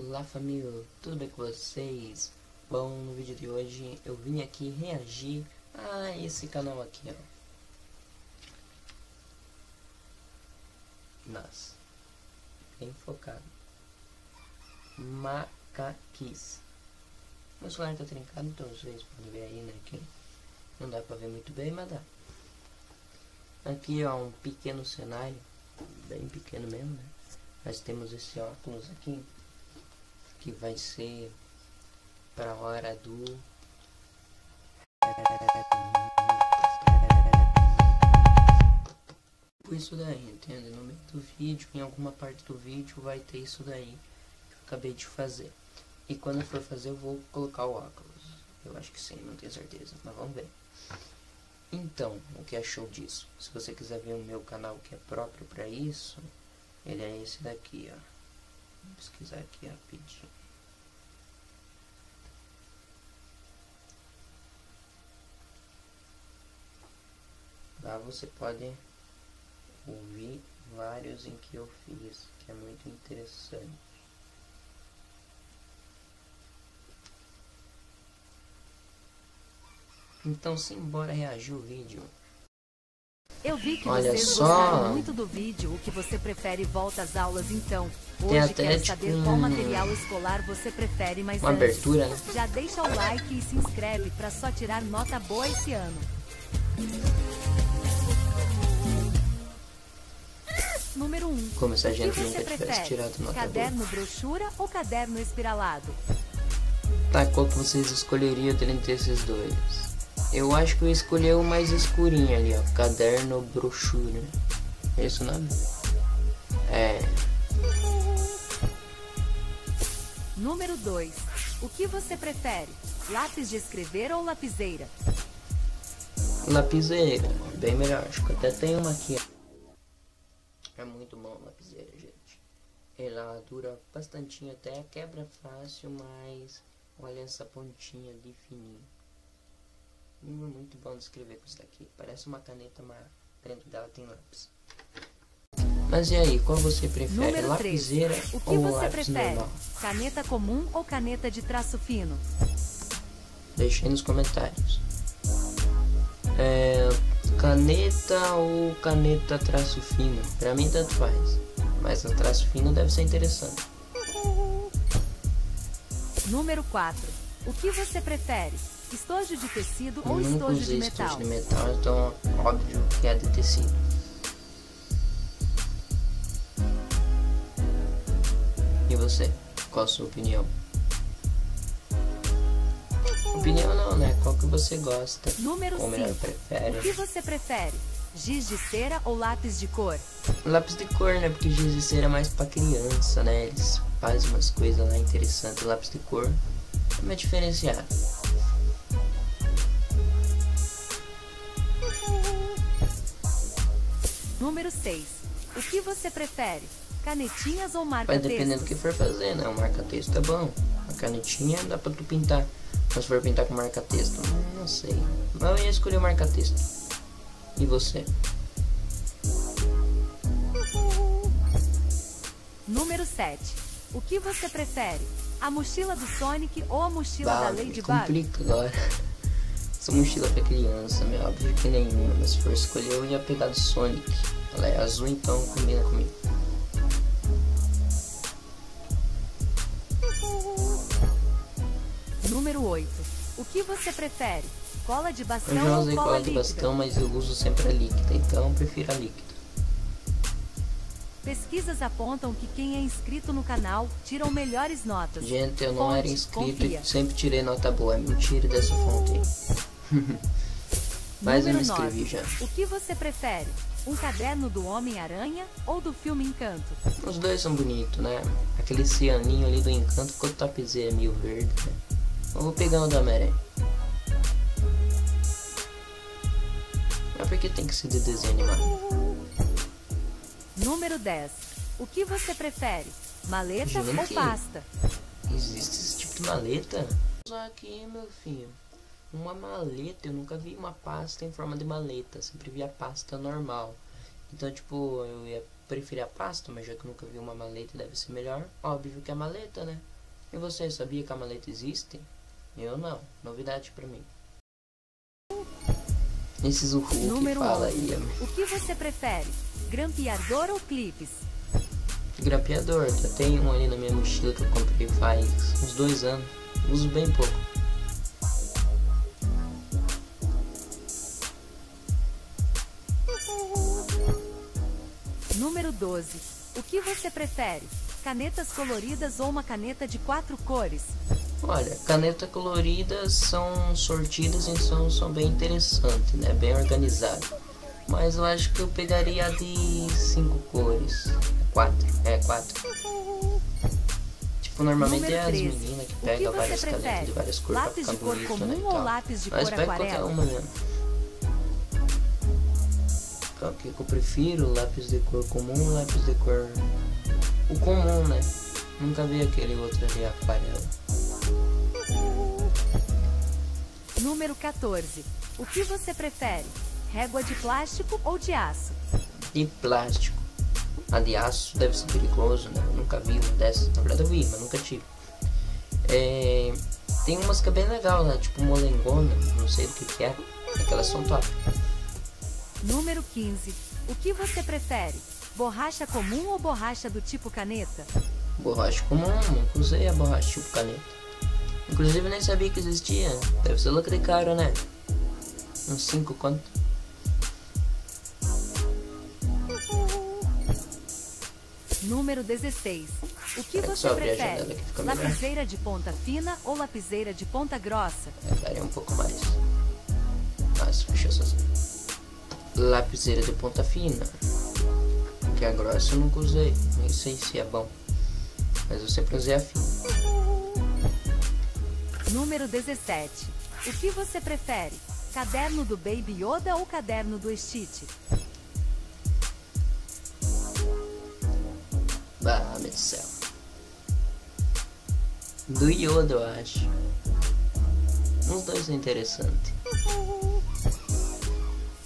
Olá família, tudo bem com vocês? Bom, no vídeo de hoje eu vim aqui reagir a esse canal aqui, ó. Nossa, bem focado. Macaquis. Meu celular tá trincado, então vocês podem ver aí, né, que não dá pra ver muito bem, mas dá. Aqui, ó, um pequeno cenário, bem pequeno mesmo, né? Nós temos esse óculos aqui que vai ser para a hora do isso daí, entende? No meio do vídeo, em alguma parte do vídeo vai ter isso daí que eu acabei de fazer. E quando eu for fazer eu vou colocar o óculos. Eu acho que sim, não tenho certeza, mas vamos ver. Então, o que achou disso? Se você quiser ver o meu canal que é próprio para isso, ele é esse daqui, ó. Vou pesquisar aqui rapidinho. Lá você pode ouvir vários em que eu fiz, que é muito interessante. Então simbora reagir o vídeo. Eu vi que Olha vocês só. gostaram muito do vídeo. O que você prefere volta às aulas então? Hoje quero tipo, saber um- qual material escolar você prefere, mas Uma antes, abertura, né? já deixa o like e se inscreve para só tirar nota boa esse ano. Número 1. Um. Como se a gente nunca tivesse prefere? tirado nota boa. Caderno brochura ou caderno espiralado? Tá, qual que vocês escolheriam dentre esses dois? Eu acho que eu escolhi o mais escurinho ali, ó. Caderno brochura. É isso o nome? É. Número 2. O que você prefere? Lápis de escrever ou lapiseira? Lapiseira. Bem melhor. Acho que até tem uma aqui, ó. É muito bom a lapiseira, gente. Ela dura bastantinho até, quebra fácil, mas olha essa pontinha ali fininha. Hum, muito bom de escrever com isso daqui. Parece uma caneta, mas dentro dela tem lápis. Mas e aí, qual você prefere? Número 3. lapiseira O que ou você lápis prefere? normal? Caneta comum ou caneta de traço fino? Deixe aí nos comentários. É, caneta ou caneta traço fino? Pra mim tanto faz. Mas o traço fino deve ser interessante. Número 4. O que você prefere? Estojo de tecido ou estojo de metal? estojo de metal, então óbvio que é de tecido. E você? Qual a sua opinião? Opinião não, né? Qual que você gosta? Número Ou melhor, 5. O que você prefere? Giz de cera ou lápis de cor? Lápis de cor, né? Porque giz de cera é mais pra criança, né? Eles fazem umas coisas lá interessantes. Lápis de cor é mais diferenciado. Número 6. O que você prefere? Canetinhas ou Vai dependendo do que for fazer, né? O marca-texto é bom. A canetinha dá pra tu pintar. Mas se for pintar com marca-texto, não sei. Mas eu ia escolher o marca-texto. E você? Número 7. O que você prefere? A mochila do Sonic ou a mochila da Bah, me Ladybug? complica agora. Essa mochila pra criança, meu, óbvio que nenhuma. Mas se for escolher, eu ia pegar do Sonic. Ela é azul, então combina comigo. Número 8. O que você prefere? Cola de Eu bastão já ou usei cola cola de bastão, mas eu uso sempre a líquida, então eu prefiro a líquida. Pesquisas apontam que quem é inscrito no canal tiram melhores notas. Gente, eu não era Fonte, inscrito confia. e sempre tirei nota boa. É mentira dessa fonte aí. Mas eu me Número inscrevi 9. já. O que você prefere? Um caderno do Homem-Aranha ou do filme Encanto? Os dois são bonitos, né? Aquele cianinho ali do encanto ficou topzera, meio verde, né? Eu vou pegar o da Homem-Aranha. Mas por que tem que ser de desenho animado? Número 10. O que você prefere? Maleta ou pasta? Existe esse tipo de maleta? Só aqui, meu filho. Uma maleta, eu nunca vi uma pasta em forma de maleta. Sempre vi a pasta normal. Então, tipo, eu ia preferir a pasta, mas já que nunca vi uma maleta deve ser melhor. Óbvio que é a maleta, né? E você sabia que a maleta existe? Eu não. Novidade pra mim. Esses o Hulk Número fala 11. aí. O que você prefere? Grampeador ou clipes? Grampeador, já tem um ali na minha mochila que eu comprei faz uns dois anos. Uso bem pouco. Número 12. O que você prefere? Canetas coloridas ou uma caneta de quatro cores? Olha, canetas coloridas são sortidas e são, são bem interessantes, né? Bem organizadas. Mas eu acho que eu pegaria a de cinco cores. Quatro, é quatro. Tipo, normalmente Número é as 13. meninas que pegam várias canetas de várias cores Lápis pra de ficar cor bonito, né? comum ou lápis de Mas cor pega qualquer aquarela? uma mesmo. Qual que eu prefiro? Lápis de cor comum lápis de cor... O comum, né? Nunca vi aquele outro ali, aquarela. Número 14. O que você prefere? Régua de plástico ou de aço? de plástico. A de aço deve ser perigoso, né? Eu nunca vi uma dessas. Na verdade eu vi, mas nunca tive. É, Tem umas que é bem legal, né? Tipo molengona, não sei do que que é. Aquelas são top. Número 15. O que você prefere? Borracha comum ou borracha do tipo caneta? Borracha comum, nunca usei a borracha tipo caneta. Inclusive nem sabia que existia. Deve ser louco de caro, né? Uns 5 quanto? Número 16. O que É você prefere? que. Lapiseira de ponta fina ou lapiseira de ponta grossa? Eu daria um pouco mais. Deixa eu só. Lapiseira de ponta fina. Que a grossa eu nunca usei. Nem sei se é bom. Mas eu sempre usei a fina. Número 17. O que você prefere? Caderno do Baby Yoda ou caderno do Stitch? Ah, meu céu. Do Yoda, eu acho. Os dois são interessantes.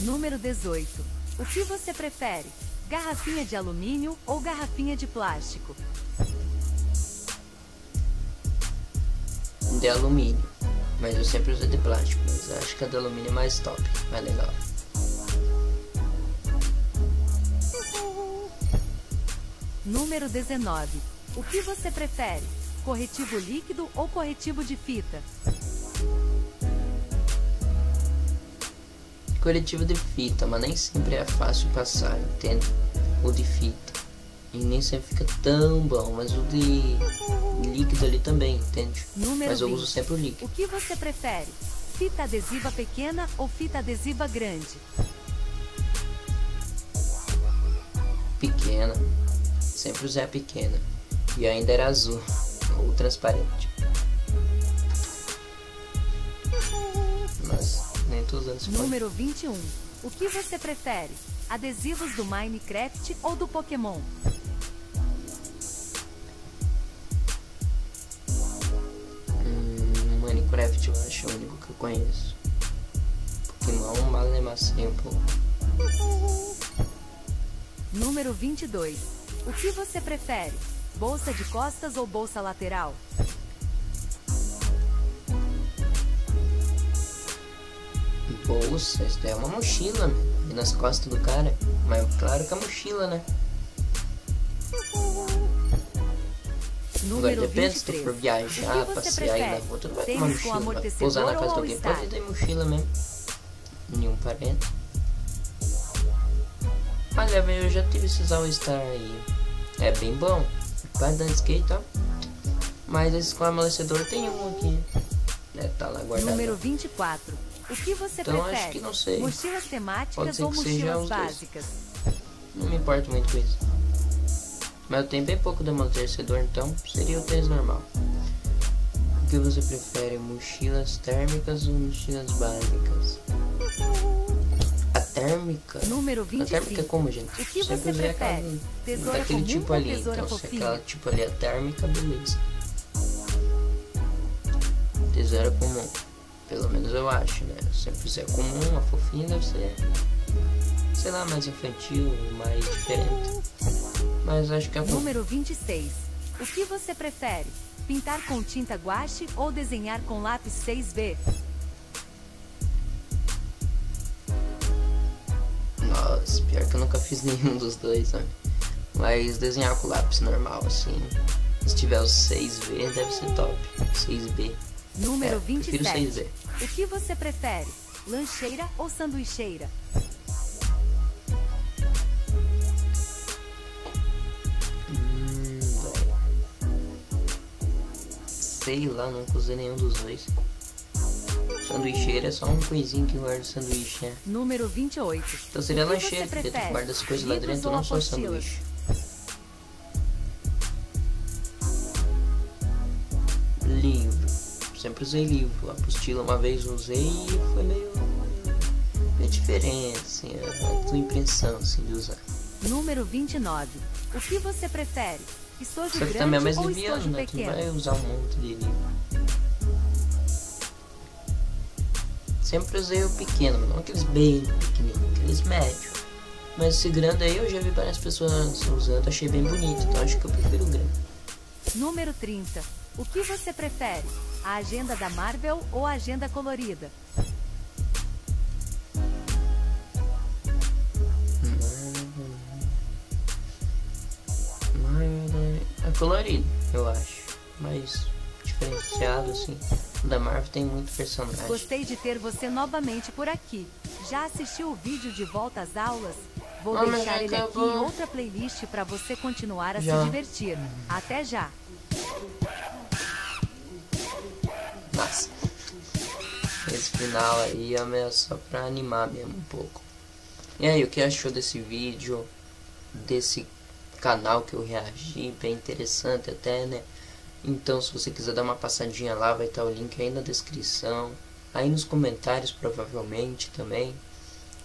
Número 18. O que você prefere? Garrafinha de alumínio ou garrafinha de plástico? De alumínio. Mas eu sempre usei de plástico. Mas acho que a de alumínio é mais top. Mais legal. Número 19. O que você prefere? Corretivo líquido ou corretivo de fita? Corretivo de fita, mas nem sempre é fácil passar, entende? O de fita. E nem sempre fica tão bom, mas o de líquido ali também, entende? Número Mas eu 20. uso sempre o líquido. O que você prefere? Fita adesiva pequena ou fita adesiva grande? Pequena. Sempre usei a pequena. E ainda era azul. Ou transparente. Mas nem tô usando esse. Número 21. O que você prefere? Adesivos do Minecraft ou do Pokémon? Minecraft eu acho o único que eu conheço. Pokémon um pouco. Número 22. O que você prefere? Bolsa de costas ou bolsa lateral? Bolsa, isso é uma mochila, né? E nas costas do cara. Mas claro que é mochila, né? Agora Número depende se tu 23. for viajar, passear aí na rua, tu não vai com uma mochila. Pousar na casa de alguém, pode ter mochila mesmo. Nenhum parente. Olha, velho, eu já tive esses All-Star aí. É bem bom. Vai andar de skate, ó. Mas esse com amortecedor tem um aqui. É, tá lá guardado. Número 24. O que você Então, acho prefere? que não sei. Mochilas Pode temáticas ser ou que seja mochilas dois. básicas? Não me importo muito com isso. Mas eu tenho bem pouco de amortecedor, então seria o tênis normal. O que você prefere, mochilas térmicas ou mochilas básicas? A térmica? Número A térmica é 25. como, gente? O que Sempre usei prefere? aquela- daquele tipo ali. Então, se fofinha? aquela tipo ali é térmica, beleza. Tesoura comum. Pelo menos eu acho, né? Eu sempre usei a comum, a fofinha deve ser sei lá, mais infantil, mais diferente. Mas acho que é bom. Número 26. O que você prefere? Pintar com tinta guache ou desenhar com lápis 6B? Nossa, pior que eu nunca fiz nenhum dos dois, né? Mas desenhar com lápis normal, assim. Se tiver os 6V, deve ser top. 6B. Número É, prefiro 27. 6B. O que você prefere? Lancheira ou sanduicheira? Sei lá, nunca usei nenhum dos dois. Sanduicheira é só um coisinho que guarda o sanduíche, né? Número 28. Então seria lancheira, porque tu guarda as coisas lá dentro, não só sanduíche. Livro. Sempre usei livro. Apostila uma vez usei e foi meio, meio diferente, assim, a tua impressão assim, de usar. Número 29. O que você prefere? Só que também é mais liviano, né? Tu vai usar um monte de. Sempre usei o pequeno, não aqueles bem pequenininhos, aqueles médios. Mas esse grande aí eu já vi várias pessoas usando, achei bem bonito, então acho que eu prefiro o grande. Número 30. O que você prefere? A agenda da Marvel ou a agenda colorida? Colorido, eu acho. Mais diferenciado, assim. O da Marvel tem muito personagem. Gostei de ter você novamente por aqui. Já assistiu o vídeo de volta às aulas? Vou Ah, mas deixar ele aqui em outra playlist para você continuar a Já. se divertir. Até já! Nossa. Esse final aí é só pra animar mesmo um pouco. E aí, o que achou desse vídeo? Desse canal que eu reagi? Bem interessante até, né? Então, se você quiser dar uma passadinha lá, vai estar o link aí na descrição. Aí nos comentários, provavelmente, também.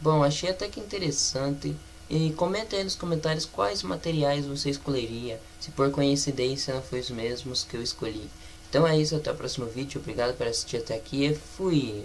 Bom, achei até que interessante. E comenta aí nos comentários quais materiais você escolheria. Se por coincidência não foi os mesmos que eu escolhi. Então é isso, até o próximo vídeo. Obrigado por assistir até aqui e fui!